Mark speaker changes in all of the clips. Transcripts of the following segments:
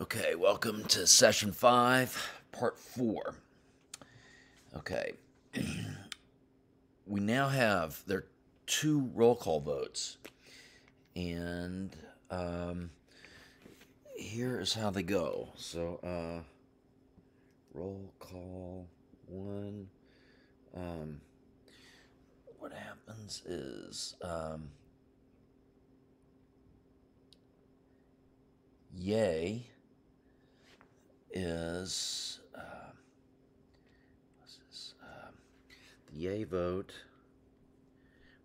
Speaker 1: Okay, welcome to session five, part four. Okay, we now have there are two roll call votes, and um, here is how they go. So, uh, roll call one. Um, what happens is um, yay is uh, what's this? Um, the yay vote,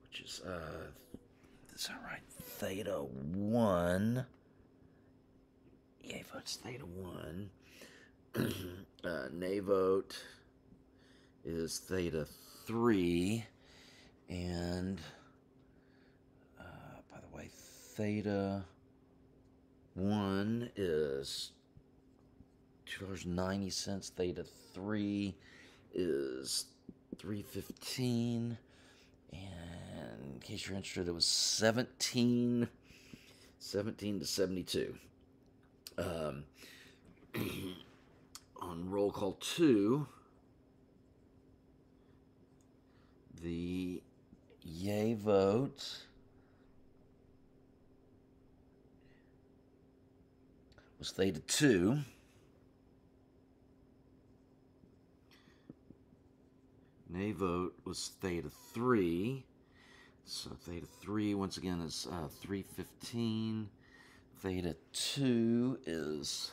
Speaker 1: which is uh, is that right? Theta one. Yay vote's theta one. uh, nay vote is theta three, and uh, by the way, theta one is two dollars ninety cents. Theta three is three fifteen. And in case you're interested, it was 17, 17 to 72. Um, on roll call two, the yay vote was theta two. Nay vote was theta 3. So theta 3, once again, is uh, 315. Theta 2 is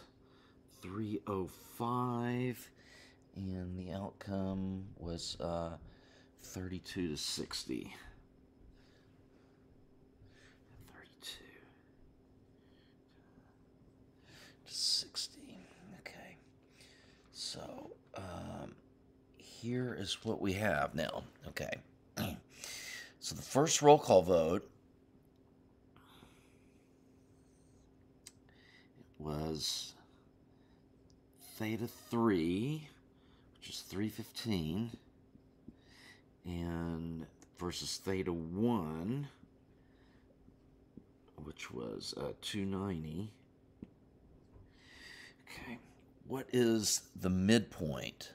Speaker 1: 305. And the outcome was uh, 32 to 60. 32 to 60. Okay. So, um, here is what we have now. Okay. so the first roll call vote was theta 3, which is 315, and versus theta 1, which was uh, 290. Okay. What is the midpoint?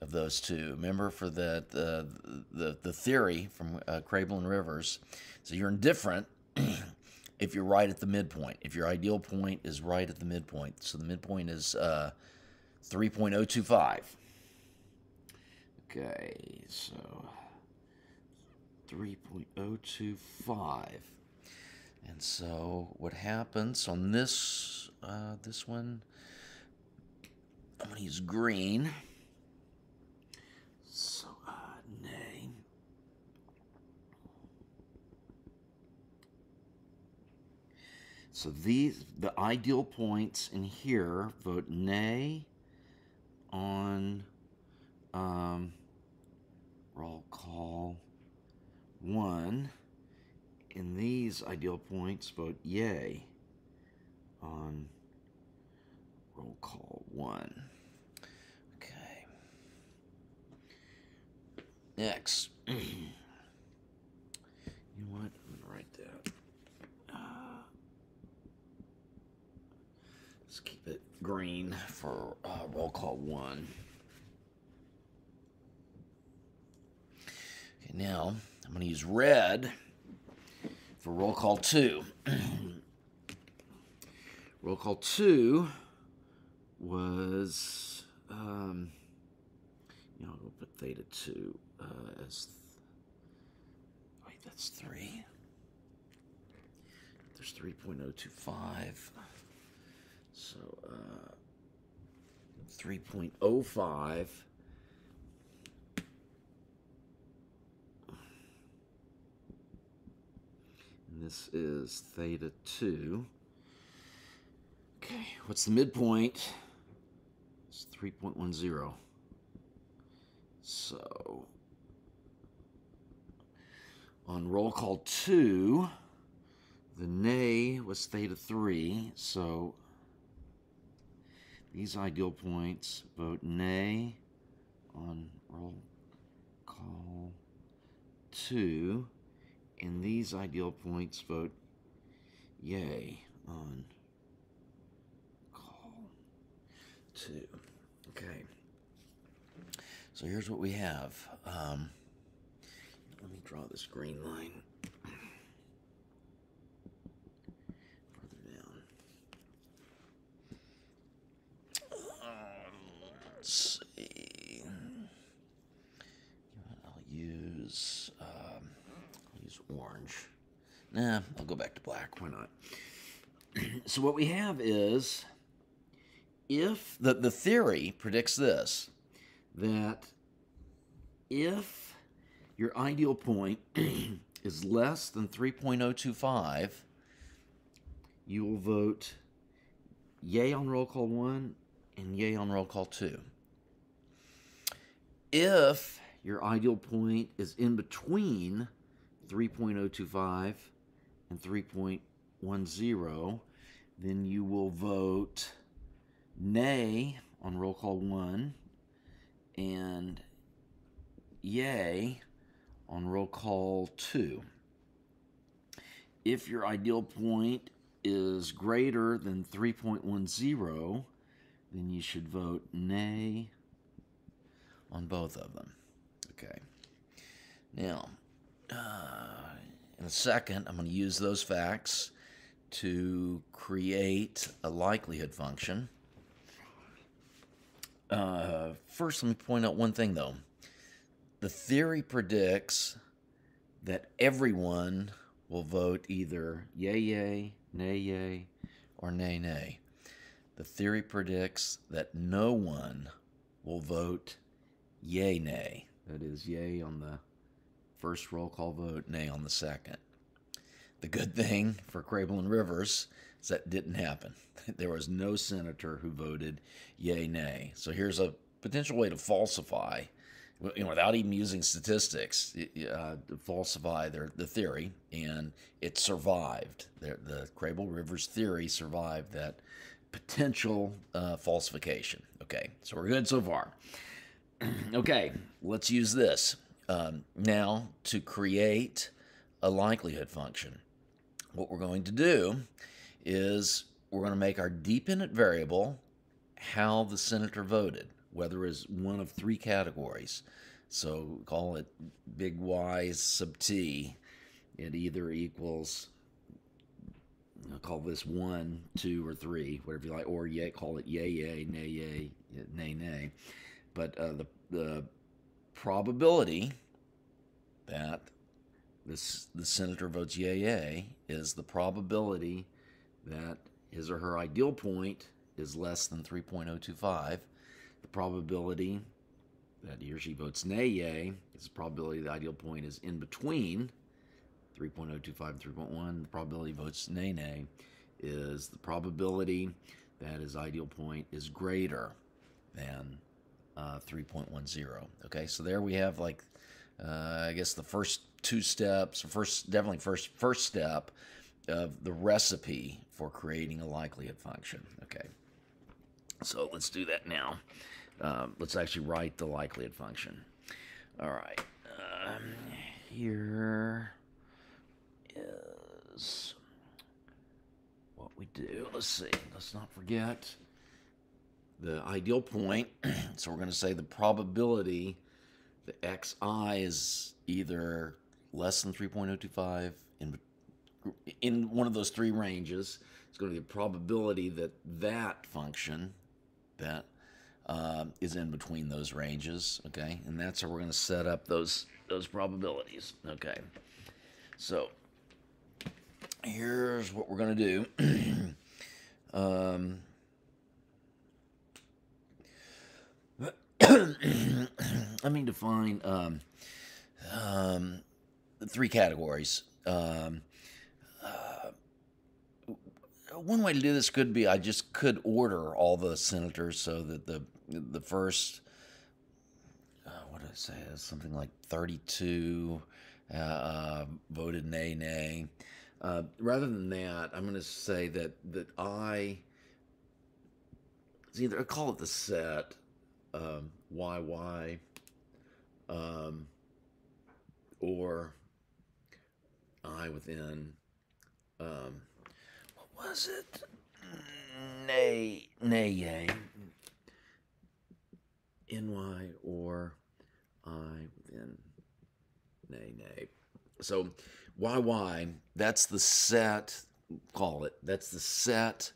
Speaker 1: Of those two. Remember for the the the, the theory from uh, Krehbiel and Rivers. So you're indifferent if you're right at the midpoint. If your ideal point is right at the midpoint. So the midpoint is uh, 3.025. Okay, so 3.025. And so what happens on this uh, this one, I'm to use green. So, uh, nay. So these, the ideal points in here, vote nay on um, roll call one. In these ideal points, vote yay on roll call one. Okay. Next. you know what? I'm gonna write that. Uh, let's keep it green for uh, roll call one. Okay, now I'm gonna use red for roll call two. roll call two was, um, you know, we'll put theta 2 uh, as, th wait, that's 3. There's 3.025. So, uh, 3.05. And this is theta 2. Okay, what's the midpoint? It's 3.10. So, on roll call 2, the nay was theta 3, so these ideal points vote nay on roll call 2, and these ideal points vote yay on call 2. Okay. So here's what we have. Um, let me draw this green line. Further down. Um, let's see. I'll use um, I'll use orange. Nah, I'll go back to black. Why not? so what we have is if the, the theory predicts this that if your ideal point is less than 3.025 you will vote yay on roll call 1 and yay on roll call 2 if your ideal point is in between 3.025 and 3.10 then you will vote nay on roll call one and yay on roll call two. If your ideal point is greater than 3.10, then you should vote nay on both of them. Okay. Now, a second, I'm going to use those facts to create a likelihood function. Uh, first, let me point out one thing though. The theory predicts that everyone will vote either yay, yay, nay, yay, or nay, nay. The theory predicts that no one will vote yay, nay. That is, yay on the first roll call vote, nay on the second. The good thing for Krehbiel and Rivers is that didn't happen. There was no senator who voted yay, nay. So here's a potential way to falsify, you know, without even using statistics, uh, falsify their the theory, and it survived. The, the Krehbiel Rivers theory survived that potential uh, falsification. Okay, so we're good so far. okay, let's use this um, now to create a likelihood function what we're going to do is we're going to make our dependent variable how the senator voted, whether it's one of three categories. So call it big Y sub t. It either equals, I'll call this one, two, or three, whatever you like, or yay, call it yay, yay, nay, yay, nay, nay. But uh, the, the probability that this, the senator votes yay yay is the probability that his or her ideal point is less than 3.025. The probability that he or she votes nay yay is the probability the ideal point is in between 3.025 and 3.1. The probability votes nay nay is the probability that his ideal point is greater than uh, 3.10. Okay, so there we have like, uh, I guess the first two steps, first definitely first first step of the recipe for creating a likelihood function. Okay, so let's do that now. Uh, let's actually write the likelihood function. All right, um, here is what we do. Let's see. Let's not forget the ideal point. so we're going to say the probability the xi is either less than 3.025 in in one of those three ranges it's going to be a probability that that function that uh, is in between those ranges okay and that's how we're going to set up those those probabilities okay so here's what we're going to do um, let mean, define um, um, three categories. Um, uh, one way to do this could be I just could order all the senators so that the the first uh, what did I say something like 32 uh, uh, voted nay nay. Uh, rather than that, I'm going to say that that I either I call it the set um, YY um, or I within, um, what was it? Nay, nay, yay. ny or i within nay nay. So yy, that's the set, call it, that's the set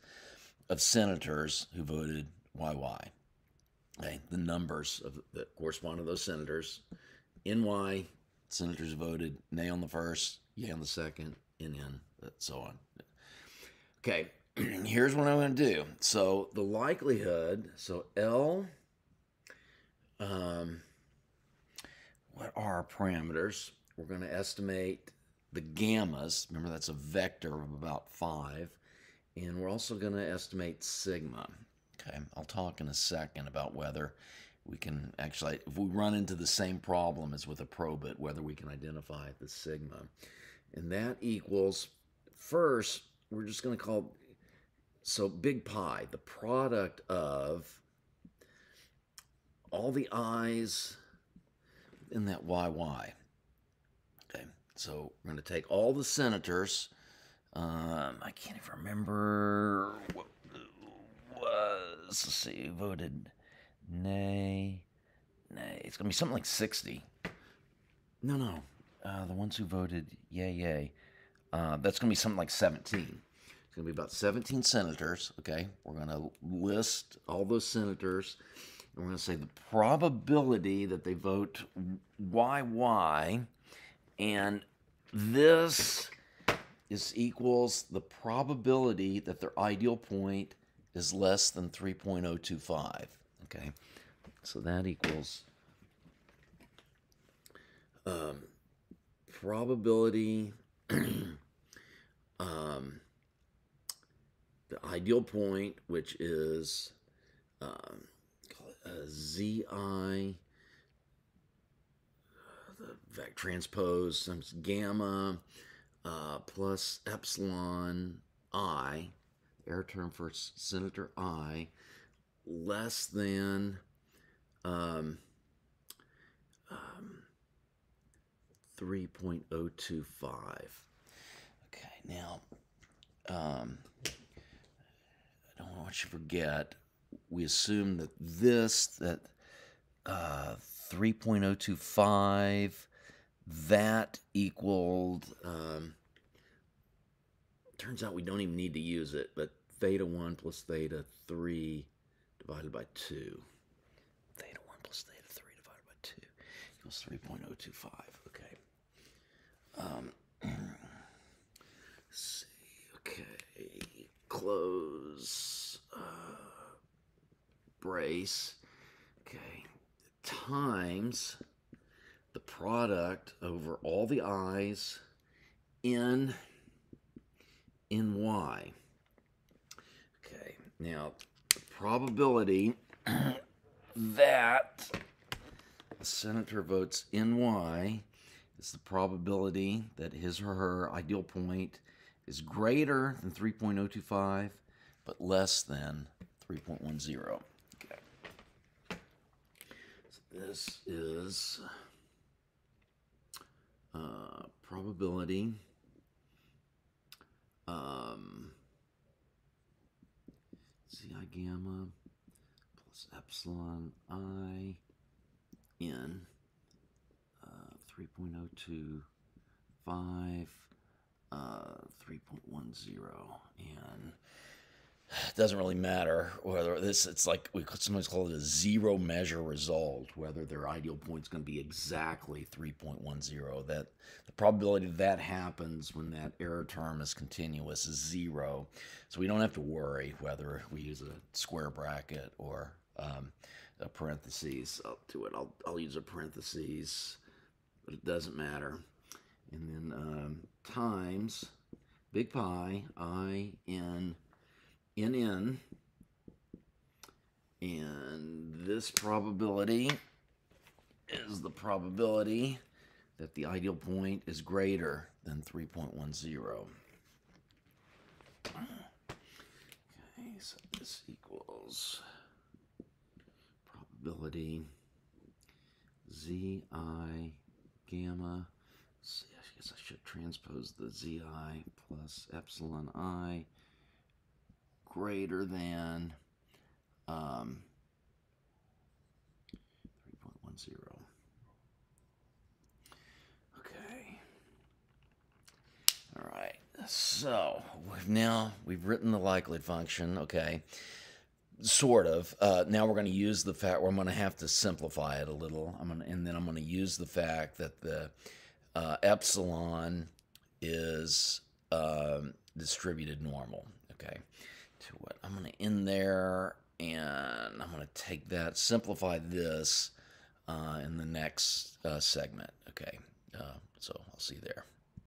Speaker 1: of senators who voted yy. Okay, the numbers of that correspond to those senators. NY senators voted nay on the first, yay on the second, NN, so on. Okay, here's what I'm going to do. So the likelihood, so L, um, what are our parameters? We're going to estimate the gammas. Remember, that's a vector of about 5. And we're also going to estimate sigma. Okay, I'll talk in a second about whether we can actually, if we run into the same problem as with a probit, whether we can identify the sigma. And that equals, first, we're just going to call, so big pi, the product of all the i's in that YY. Okay, so we're going to take all the senators. Um, I can't even remember what. Let's see, voted nay, nay. It's going to be something like 60. No, no. Uh, the ones who voted yay, yay. Uh, that's going to be something like 17. It's going to be about 17 senators. Okay, we're going to list all those senators And we're going to say the probability that they vote YY, and this is equals the probability that their ideal point is less than 3.025. Okay, so that equals um, probability, um, the ideal point, which is um, zi, the vec transpose times gamma uh, plus epsilon i, error term for senator i, less than um, um, 3.025. Okay, now, um, I don't want you to forget we assume that this, that uh, 3.025, that equaled, um, turns out we don't even need to use it, but theta 1 plus theta 3 divided by 2. Theta 1 plus theta 3 divided by 2 equals 3.025. Okay. Um, see. Okay. Close. Uh, brace, okay, times the product over all the i's in in y. Okay, now the probability that the senator votes in y is the probability that his or her ideal point is greater than 3.025 but less than 3.10. Okay. So This is uh, probability um, Ci gamma plus epsilon i in uh, 3.025, uh, 3.10, and it doesn't really matter whether this it's like we sometimes call it a zero measure result whether their ideal point is going to be exactly 3.10 that the probability that happens when that error term is continuous is zero. So we don't have to worry whether we use a square bracket or um, a parentheses. Up to it I'll, I'll use a parentheses but it doesn't matter. And then um, times big pi i n in n. And this probability is the probability that the ideal point is greater than 3.10. Okay, so this equals probability zi gamma. See, I guess I should transpose the zi plus epsilon i greater than um, one zero. Okay. All right. So we've now we've written the likelihood function. Okay. Sort of. Uh, now we're going to use the fact where I'm going to have to simplify it a little. I'm going and then I'm going to use the fact that the uh, epsilon is um, distributed normal. Okay. To what I'm going to end there, and I'm going to take that, simplify this uh, in the next uh, segment. Okay. Uh, so I'll see you there.